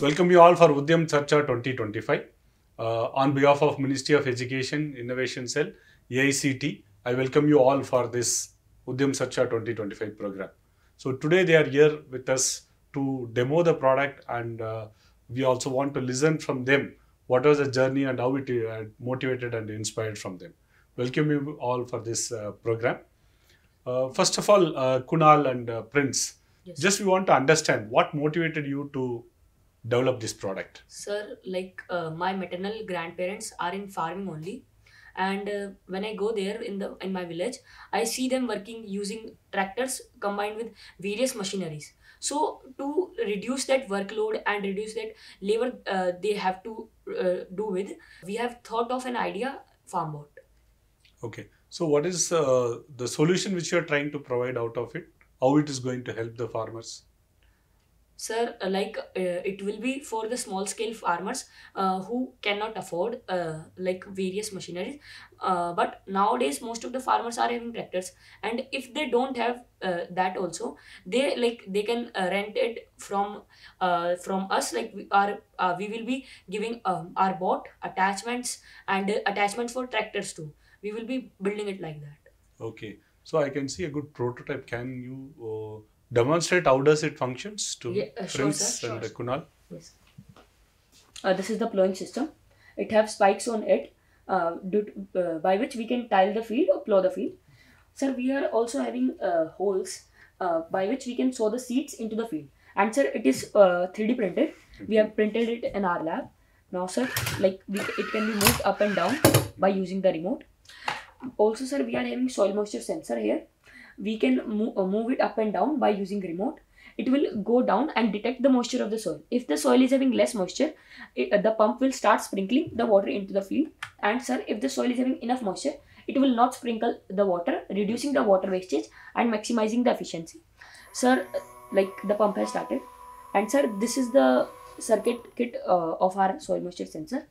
Welcome you all for Udyam Charcha 2025. Uh, on behalf of Ministry of Education, Innovation Cell, AICTE, I welcome you all for this Udyam Charcha 2025 program. So today they are here with us to demo the product and uh, we also want to listen from them what was the journey and how it uh, motivated and inspired from them. Welcome you all for this uh, program. Uh, first of all, uh, Kunal and uh, Prince, Yes. just we want to understand what motivated you to develop this product. Sir, like uh, my maternal grandparents are in farming only, and uh, when I go there in the in my village, I see them working using tractors combined with various machineries. So to reduce that workload and reduce that labor uh, they have to uh, do with, we have thought of an idea farm FarmBot. Okay. So what is uh, the solution which you are trying to provide out of it? How it is going to help the farmers? Sir, uh, like uh, it will be for the small scale farmers uh, who cannot afford like various machineries. But nowadays, most of the farmers are having tractors, and if they don't have uh, that also, they like they can uh, rent it from uh, from us. Like we are, uh, we will be giving um, our bot attachments and attachments for tractors too. We will be building it like that. Okay. So I can see a good prototype. Can you demonstrate how does it functions to Yeah, uh, sure, Prince sir, and sure. Kunal? Yes. Uh, this is the plowing system. It has spikes on it, uh, to, uh, by which we can tile the field or plow the field. Sir, we are also having uh, holes uh, by which we can sow the seeds into the field. And sir, it is uh, 3D printed. We have printed it in our lab. Now, sir, like we, it can be moved up and down by using the remote. Also, sir, we are having soil moisture sensor here. We can move, uh, move it up and down by using remote it will go down and detect the moisture of the soil. If the soil is having less moisture, it, the pump will start sprinkling the water into the field. And sir, if the soil is having enough moisture, it will not sprinkle the water, reducing the water wastage and maximizing the efficiency. Sir, like the pump has started. And sir, this is the circuit kit uh, of our soil moisture sensor.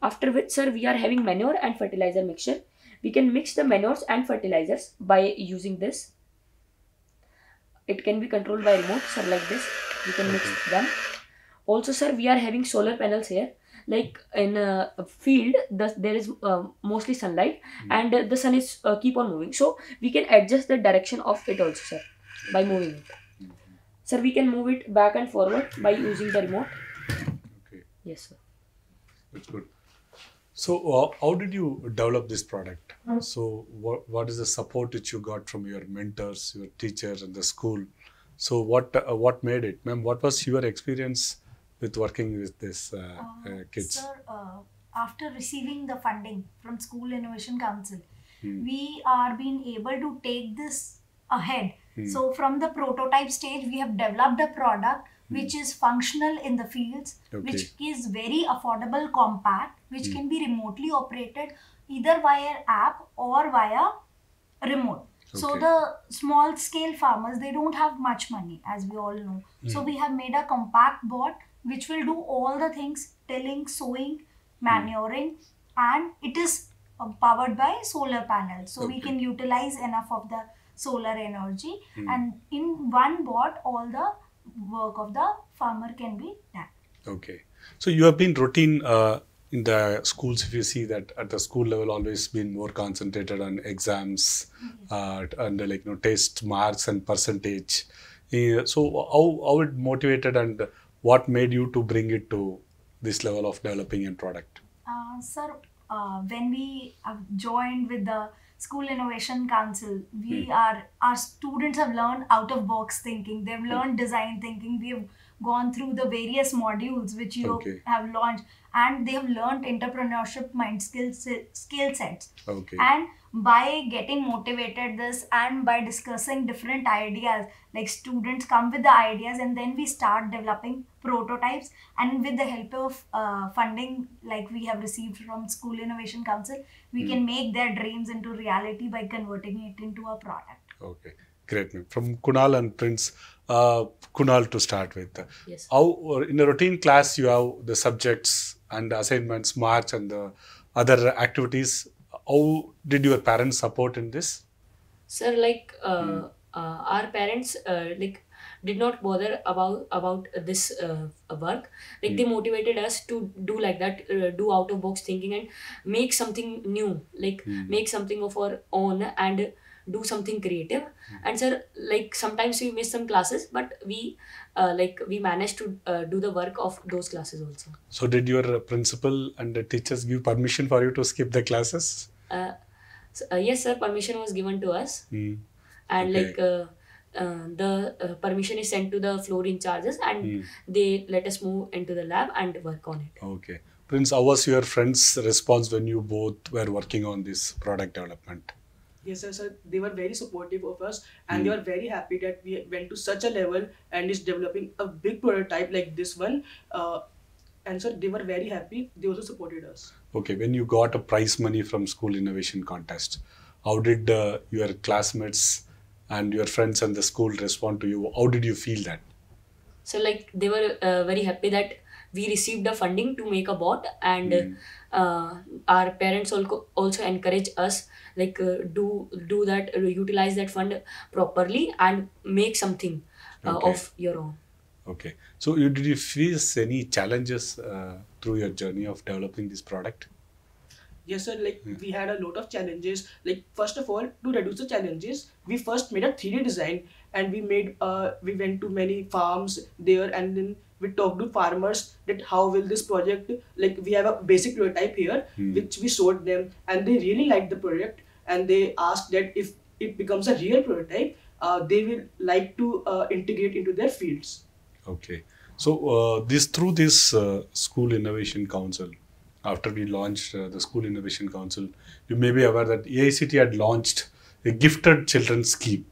After which, sir, we are having manure and fertilizer mixture. We can mix the manures and fertilizers by using this. It can be controlled by remote sir like this. We can mix them. Also sir we are having solar panels here. Like in a field the, there is uh, mostly sunlight and uh, the sun is uh, keep on moving. So we can adjust the direction of it also sir by moving it. Sir we can move it back and forward by using the remote. Okay, yes sir. That's good. So uh, how did you develop this product? So what, what is the support which you got from your mentors, your teachers, and the school? So what uh, what made it, ma'am? What was your experience with working with this uh, uh, Uh, kids? Sir, uh, after receiving the funding from School Innovation Council, Hmm. we are being able to take this ahead. Hmm. So, from the prototype stage, we have developed a product which is functional in the fields, which is very affordable, compact, which Hmm. can be remotely operated either via app or via remote. So the small scale farmers they don't have much money as we all know. So Hmm. we have made a compact bot which will do all the things tilling, sowing, manuring and it is uh, powered by solar panels. So we can utilize enough of the solar energy Hmm. and in one bot all the work of the farmer can be done. Okay. So you have been routine uh, in the schools. If you see that at the school level, always been more concentrated on exams uh, and uh, like you know test marks and percentage. Uh, so how how it motivated and what made you to bring it to this level of developing a product? Uh, sir, uh, when we joined with the School Innovation Council, we hmm. are our students have learned out of box thinking. They've hmm. learned design thinking. We have gone through the various modules which you Okay. have launched, and they have learned entrepreneurship mind skills skill sets. Okay. And by getting motivated this and by discussing different ideas, like students come with the ideas and then we start developing prototypes and with the help of uh, funding like we have received from School Innovation Council, we can make their dreams into reality by converting it into a product. Okay. Great. From Kunal and Prince, uh, Kunal to start with. yes how in a routine class you have the subjects and assignments march and the other activities. How did your parents support in this? Sir like uh, uh, our parents uh, like did not bother about about this uh, work. Like they motivated us to do like that uh, do out of box thinking and make something new. Like Hmm. make something of our own and do something creative and sir like sometimes we miss some classes but we uh, like we managed to uh, do the work of those classes also So did your principal and the teachers give permission for you to skip the classes? uh, so, uh, yes sir permission was given to us Hmm. and Okay. like uh, uh, the uh, permission is sent to the floor in charges and Hmm. they let us move into the lab and work on it Okay. Prince, how was your friends' response when you both were working on this product development? Yes, sir, sir. They were very supportive of us, and they were very happy that we went to such a level and is developing a big prototype like this one. Uh, and so they were very happy. They also supported us. Okay, when you got a prize money from school innovation contest, how did uh, your classmates and your friends and the school respond to you? How did you feel that? so like they were uh, very happy that we received the funding to make a bot and uh, our parents also also encourage us like uh, do do that uh, utilize that fund properly and make something uh, Okay. of your own Okay, so you, did you face any challenges uh, through your journey of developing this product? Yes, sir. Like we had a lot of challenges. Like first of all, to reduce the challenges, we first made a 3D design, and we made. Uh, we went to many farms there, and then we talked to farmers that how will this project. Like we have a basic prototype here, which we showed them, and they really liked the project, and they asked that if it becomes a real prototype, uh, they will like to uh, integrate into their fields. Okay, so uh, this through this uh, School Innovation Council, after we launched uh, the School Innovation Council, you may be aware that AICTE had launched a gifted children scheme,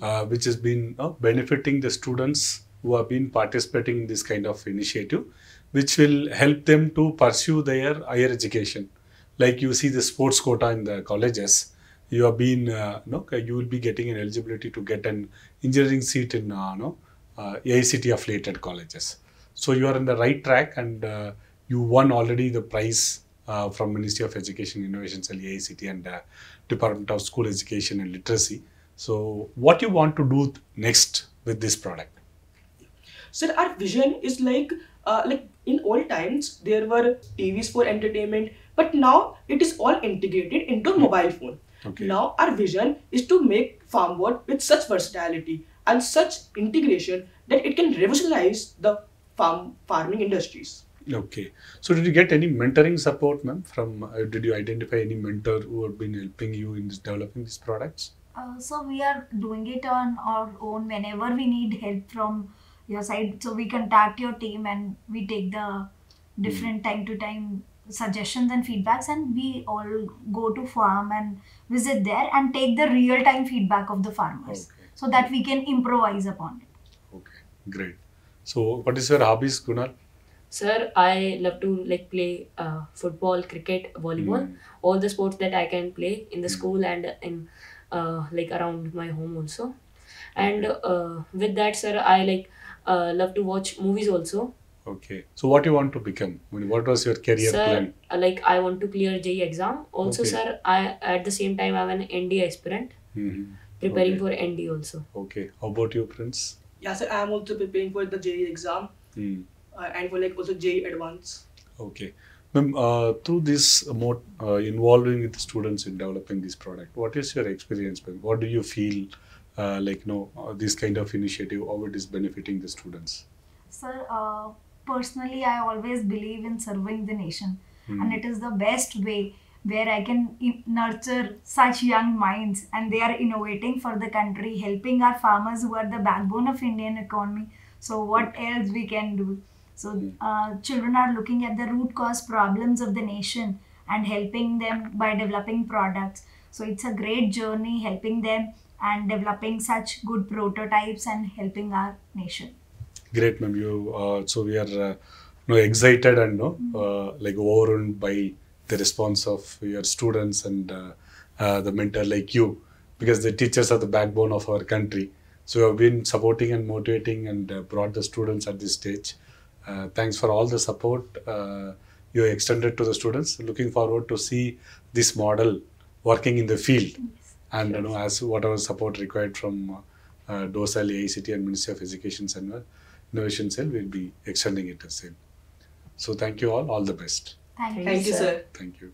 uh, which has been uh, benefiting the students who have been participating in this kind of initiative, which will help them to pursue their higher education. Like you see the sports quota in the colleges, you have been, uh, you will be getting an eligibility to get an engineering seat in, uh, no, uh, AICTE affiliated colleges. So you are in the right track and uh, you won already the prize uh, from Ministry of Education, Innovation Cell, AICTE and uh, Department of School Education and Literacy. So what you want to do next with this product? Sir, our vision is like uh, like in old times there were TVs for entertainment, but now it is all integrated into mobile phone. Okay. Now our vision is to make FarmBot with such versatility and such integration that it can revolutionize the farm farming industries. Okay. So did you get any mentoring support, ma'am? From uh, did you identify any mentor who have been helping you in this, developing these products? Uh, so we are doing it on our own whenever we need help from your side. So we contact your team and we take the different time to time suggestions and feedbacks and we all go to farm and visit there and take the real time feedback of the farmers Okay. so that we can improvise upon it. Okay, great. So what is your hobbies, Kunal? Sir, I love to like play uh, football, cricket, volleyball, all the sports that I can play in the school and in uh, like around my home also. And uh, with that, sir, I like uh, love to watch movies also. Okay. So what do you want to become? I mean, what was your career sir, plan? uh, like I want to clear JEE exam. Also, Okay. sir, I at the same time I'm an ND aspirant Mhm. preparing Okay. for ND also. Okay. How about you, Prince? Yeah, sir, I am also preparing for the JEE exam Hmm. uh, and for like also JEE advance. Okay. Ma'am, uh, through this more uh, involving with the students in developing this product, what is your experience? ma'am? What do you feel uh, like, no, uh, this kind of initiative, how it is benefiting the students? Sir, uh, personally, I always believe in serving the nation, and it is the best way where I can nurture such young minds, and they are innovating for the country, helping our farmers who are the backbone of Indian economy. So, what else we can do? So, uh, children are looking at the root cause problems of the nation and helping them by developing products. So, it's a great journey helping them and developing such good prototypes and helping our nation. Great, ma'am. You uh, so we are uh, no excited and no uh, like overwhelmed by the response of your students and uh, uh, the mentor like you, because the teachers are the backbone of our country. So you have been supporting and motivating and uh, brought the students at this stage. Uh, thanks for all the support uh, you extended to the students. Looking forward to see this model working in the field and you know as whatever support required from uh, uh, DoSEL, AICTE, and Ministry of Education and Innovation Cell will be extending it the same. So thank you all. All the best. Thank. Thank you, sir. Thank you.